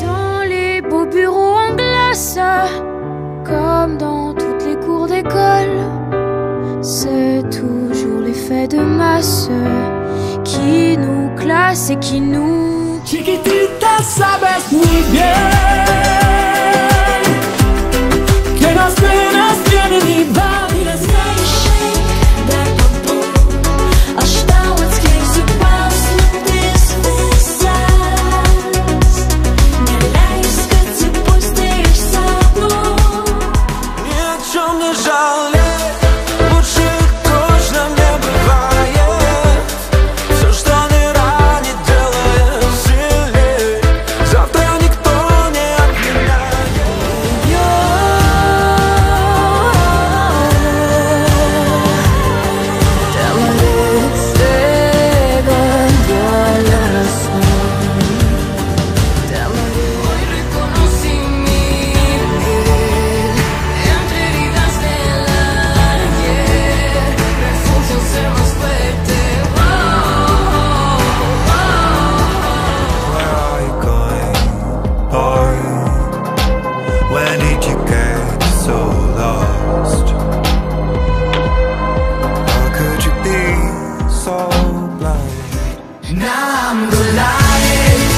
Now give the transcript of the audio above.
Dans les beaux bureaux en glace, comme dans toutes les cours d'école, c'est toujours l'effet de masse qui nous classe et qui nous. the żal Now I'm the lion